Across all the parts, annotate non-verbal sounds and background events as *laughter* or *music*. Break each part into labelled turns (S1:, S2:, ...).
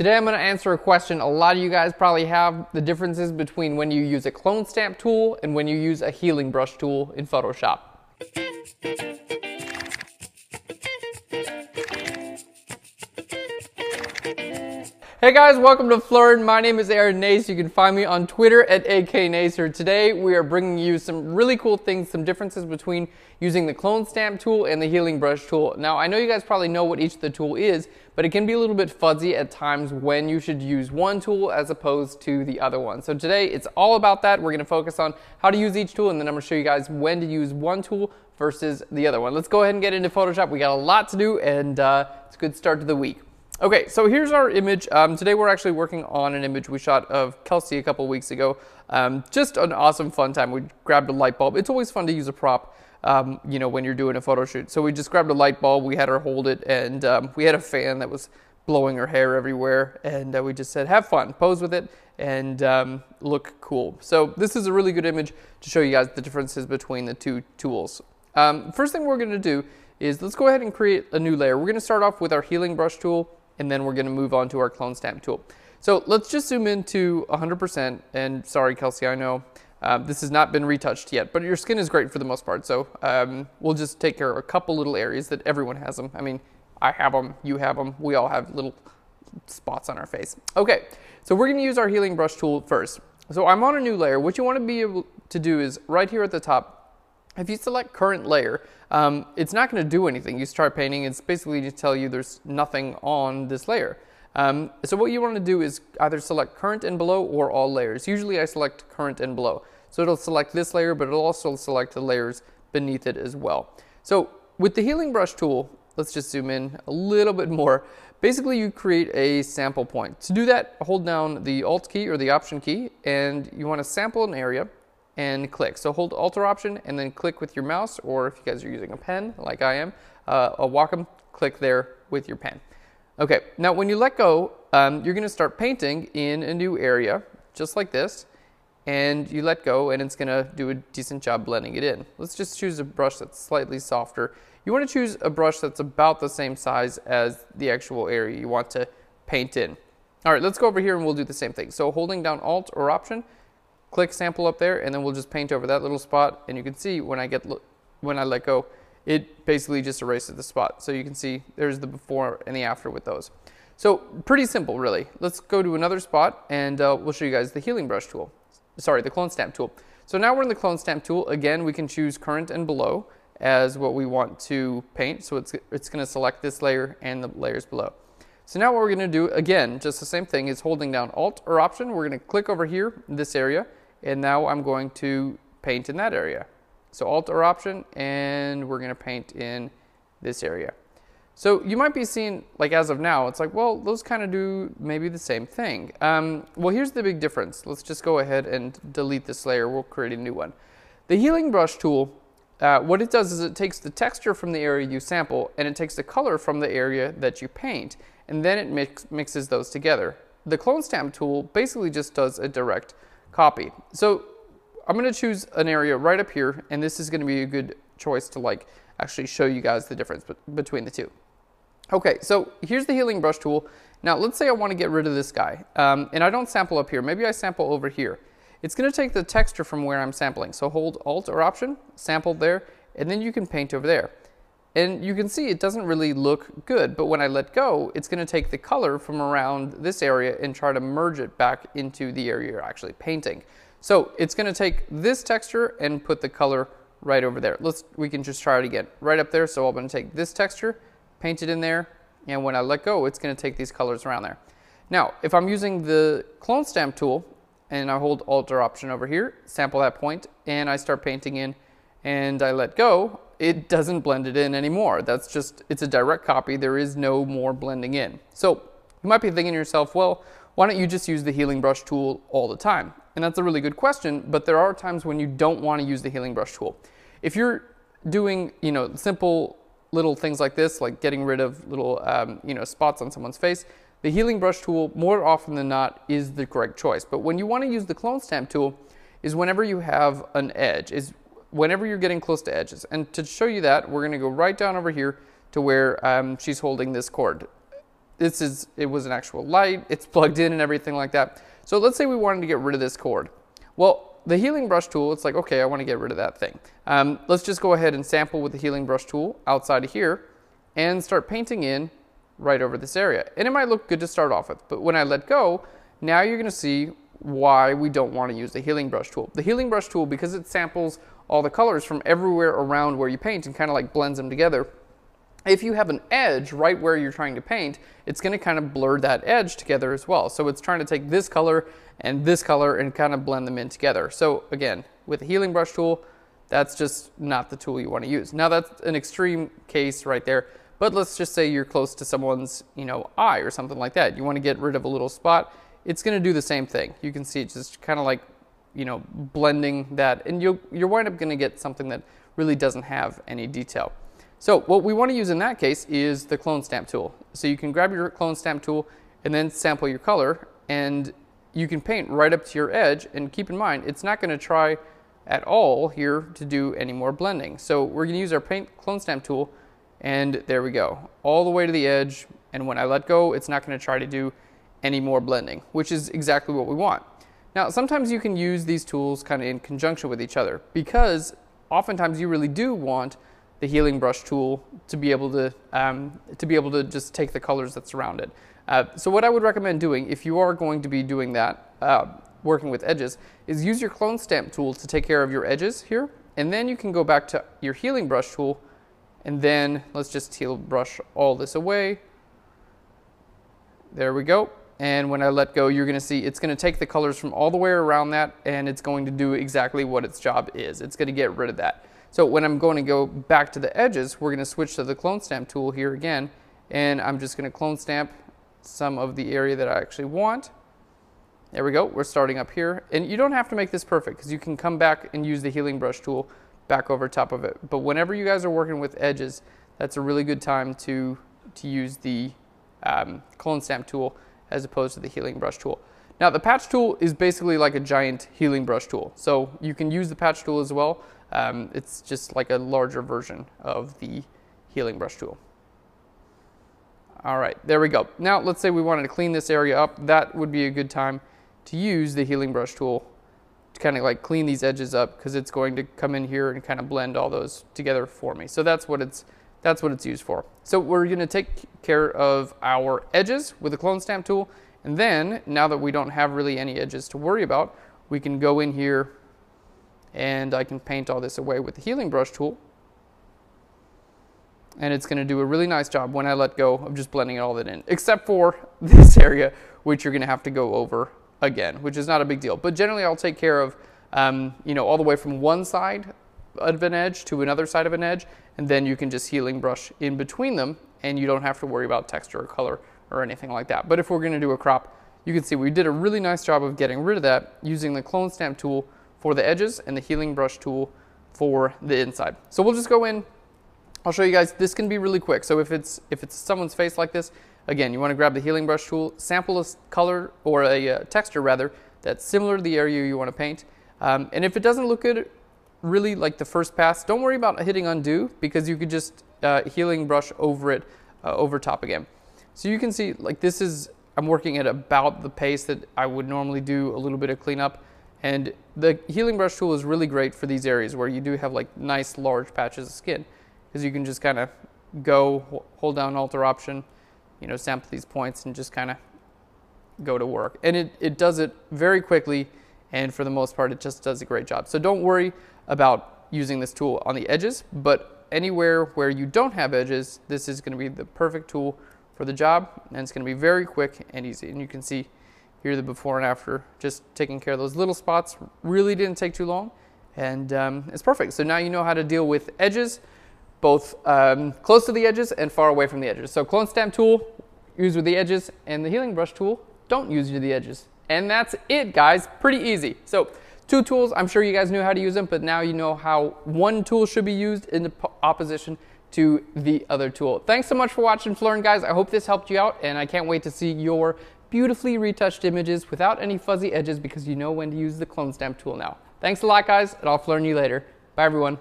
S1: Today I'm going to answer a question a lot of you guys probably have, the differences between when you use a clone stamp tool and when you use a healing brush tool in Photoshop. Hey guys, welcome to Phlearn. My name is Aaron Nace. You can find me on Twitter at AKNacer. Today we are bringing you some really cool things, some differences between using the clone stamp tool and the healing brush tool. Now I know you guys probably know what each of the tool is, but it can be a little bit fuzzy at times when you should use one tool as opposed to the other one. So today it's all about that. We're gonna focus on how to use each tool and then I'm gonna show you guys when to use one tool versus the other one. Let's go ahead and get into Photoshop. We got a lot to do and uh, it's a good start to the week. Okay, so here's our image. Um, today we're actually working on an image we shot of Kelsey a couple weeks ago. Um, just an awesome fun time. We grabbed a light bulb. It's always fun to use a prop, um, you know, when you're doing a photo shoot. So we just grabbed a light bulb, we had her hold it, and um, we had a fan that was blowing her hair everywhere. And uh, we just said, have fun, pose with it, and um, look cool. So this is a really good image to show you guys the differences between the two tools. Um, first thing we're gonna do is let's go ahead and create a new layer. We're gonna start off with our healing brush tool and then we're gonna move on to our clone stamp tool. So let's just zoom into 100%, and sorry Kelsey, I know um, this has not been retouched yet, but your skin is great for the most part, so um, we'll just take care of a couple little areas that everyone has them. I mean, I have them, you have them, we all have little spots on our face. Okay, so we're gonna use our healing brush tool first. So I'm on a new layer. What you wanna be able to do is right here at the top, if you select current layer, um, it's not going to do anything. You start painting, it's basically to tell you there's nothing on this layer. Um, so what you want to do is either select current and below or all layers. Usually I select current and below. So it'll select this layer, but it'll also select the layers beneath it as well. So with the healing brush tool, let's just zoom in a little bit more. Basically you create a sample point. To do that, hold down the Alt key or the Option key, and you want to sample an area and click. So hold Alt or Option and then click with your mouse, or if you guys are using a pen like I am, uh, a Wacom, click there with your pen. Okay, now when you let go, um, you're gonna start painting in a new area, just like this, and you let go and it's gonna do a decent job blending it in. Let's just choose a brush that's slightly softer. You wanna choose a brush that's about the same size as the actual area you want to paint in. All right, let's go over here and we'll do the same thing. So holding down Alt or Option, click sample up there and then we'll just paint over that little spot and you can see when I get when I let go it basically just erases the spot. So you can see there's the before and the after with those. So pretty simple really. Let's go to another spot and uh, we'll show you guys the healing brush tool. Sorry the clone stamp tool. So now we're in the clone stamp tool. Again we can choose current and below as what we want to paint. So it's it's going to select this layer and the layers below. So now what we're going to do again just the same thing is holding down alt or option. We're going to click over here this area and now I'm going to paint in that area. So Alt or Option, and we're going to paint in this area. So you might be seeing, like as of now, it's like, well, those kind of do maybe the same thing. Um, well, here's the big difference. Let's just go ahead and delete this layer. We'll create a new one. The Healing Brush tool, uh, what it does is it takes the texture from the area you sample, and it takes the color from the area that you paint, and then it mix, mixes those together. The Clone Stamp tool basically just does a direct copy. So I'm going to choose an area right up here, and this is going to be a good choice to like actually show you guys the difference between the two. Okay, so here's the healing brush tool. Now let's say I want to get rid of this guy, um, and I don't sample up here. Maybe I sample over here. It's going to take the texture from where I'm sampling. So hold Alt or Option, sample there, and then you can paint over there. And you can see it doesn't really look good, but when I let go, it's going to take the color from around this area and try to merge it back into the area you're actually painting. So it's going to take this texture and put the color right over there. Let's, we can just try it again. Right up there, so I'm to take this texture, paint it in there, and when I let go, it's going to take these colors around there. Now, if I'm using the clone stamp tool, and I hold Alt or Option over here, sample that point, and I start painting in, and I let go, it doesn't blend it in anymore. That's just, it's a direct copy. There is no more blending in. So you might be thinking to yourself, well, why don't you just use the healing brush tool all the time? And that's a really good question, but there are times when you don't want to use the healing brush tool. If you're doing, you know, simple little things like this, like getting rid of little, um, you know, spots on someone's face, the healing brush tool, more often than not, is the correct choice. But when you want to use the clone stamp tool, is whenever you have an edge, is whenever you're getting close to edges. And to show you that, we're going to go right down over here to where um, she's holding this cord. this is, it was an actual light, it's plugged in and everything like that. So let's say we wanted to get rid of this cord. Well, the healing brush tool, it's like, okay, I want to get rid of that thing. Um, let's just go ahead and sample with the healing brush tool outside of here and start painting in right over this area. And it might look good to start off with, but when I let go, now you're gonna see why we don't wanna use the healing brush tool. The healing brush tool, because it samples all the colors from everywhere around where you paint and kind of like blends them together, if you have an edge right where you're trying to paint, it's going to kind of blur that edge together as well. So it's trying to take this color and this color and kind of blend them in together. So again, with the healing brush tool, that's just not the tool you want to use. Now that's an extreme case right there, but let's just say you're close to someone's, you know, eye or something like that. You want to get rid of a little spot. It's going to do the same thing. You can see it's just kind of like, you know, blending that and you'll, you're wind up going to get something that really doesn't have any detail. So what we want to use in that case is the clone stamp tool. So you can grab your clone stamp tool and then sample your color and you can paint right up to your edge and keep in mind it's not going to try at all here to do any more blending. So we're going to use our paint clone stamp tool and there we go all the way to the edge and when I let go it's not going to try to do any more blending which is exactly what we want. Now sometimes you can use these tools kind of in conjunction with each other because oftentimes you really do want the healing brush tool to be able to um, to be able to just take the colors that surround it. Uh, so what I would recommend doing if you are going to be doing that, uh, working with edges, is use your clone stamp tool to take care of your edges here, and then you can go back to your healing brush tool, and then let's just heal brush all this away. There we go. And when I let go, you're gonna see it's gonna take the colors from all the way around that and it's going to do exactly what its job is. It's gonna get rid of that. So when I'm going to go back to the edges, we're going to switch to the clone stamp tool here again, and I'm just going to clone stamp some of the area that I actually want. There we go, we're starting up here. And you don't have to make this perfect because you can come back and use the healing brush tool back over top of it. But whenever you guys are working with edges, that's a really good time to, to use the um, clone stamp tool as opposed to the healing brush tool. Now the patch tool is basically like a giant healing brush tool. So you can use the patch tool as well. Um, it's just like a larger version of the healing brush tool. All right, there we go. Now let's say we wanted to clean this area up. That would be a good time to use the healing brush tool to kind of like clean these edges up because it's going to come in here and kind of blend all those together for me. So that's what it's that's what it's used for. So we're going to take care of our edges with the clone stamp tool. And then now that we don't have really any edges to worry about, we can go in here and I can paint all this away with the healing brush tool. And it's going to do a really nice job when I let go of just blending all that in, except for *laughs* this area, which you're going to have to go over again, which is not a big deal. But generally, I'll take care of, um, you know, all the way from one side of an edge to another side of an edge, and then you can just healing brush in between them, and you don't have to worry about texture or color or anything like that. But if we're going to do a crop, you can see we did a really nice job of getting rid of that using the clone stamp tool for the edges and the healing brush tool for the inside. So we'll just go in, I'll show you guys, this can be really quick. So if it's, if it's someone's face like this, again, you wanna grab the healing brush tool, sample a color or a uh, texture rather, that's similar to the area you wanna paint. Um, and if it doesn't look good, really like the first pass, don't worry about hitting undo because you could just uh, healing brush over it, uh, over top again. So you can see like this is, I'm working at about the pace that I would normally do a little bit of cleanup. And the healing brush tool is really great for these areas where you do have like nice large patches of skin because you can just kind of go hold down Alt or option, you know, sample these points and just kind of go to work. And it, it does it very quickly and for the most part it just does a great job. So don't worry about using this tool on the edges, but anywhere where you don't have edges, this is going to be the perfect tool for the job and it's going to be very quick and easy. And you can see here the before and after, just taking care of those little spots. Really didn't take too long, and um, it's perfect. So now you know how to deal with edges, both um, close to the edges and far away from the edges. So clone stamp tool, use with the edges, and the healing brush tool, don't use with the edges. And that's it, guys. Pretty easy. So two tools, I'm sure you guys knew how to use them, but now you know how one tool should be used in opposition to the other tool. Thanks so much for watching Phlearn, guys. I hope this helped you out, and I can't wait to see your beautifully retouched images without any fuzzy edges because you know when to use the clone stamp tool now. Thanks a lot guys, and I'll learn you later. Bye everyone.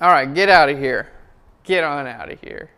S1: All right, get out of here. Get on out of here.